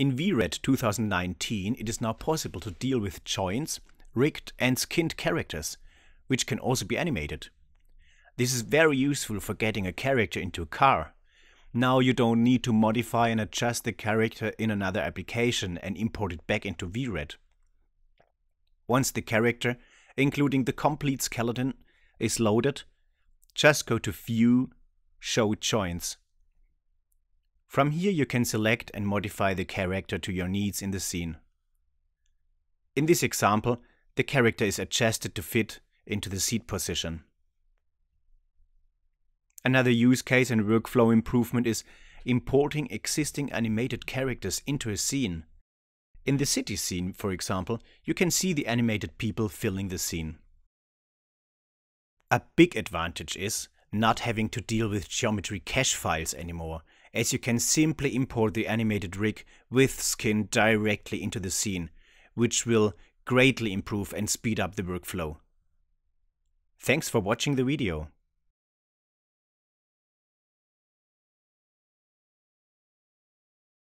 In VRED 2019 it is now possible to deal with joints, rigged and skinned characters, which can also be animated. This is very useful for getting a character into a car. Now you don't need to modify and adjust the character in another application and import it back into VRED. Once the character, including the complete skeleton, is loaded, just go to View, Show Joints. From here you can select and modify the character to your needs in the scene. In this example, the character is adjusted to fit into the seat position. Another use case and workflow improvement is importing existing animated characters into a scene. In the city scene, for example, you can see the animated people filling the scene. A big advantage is not having to deal with geometry cache files anymore, as you can simply import the animated rig with skin directly into the scene, which will greatly improve and speed up the workflow. Thanks for watching the video.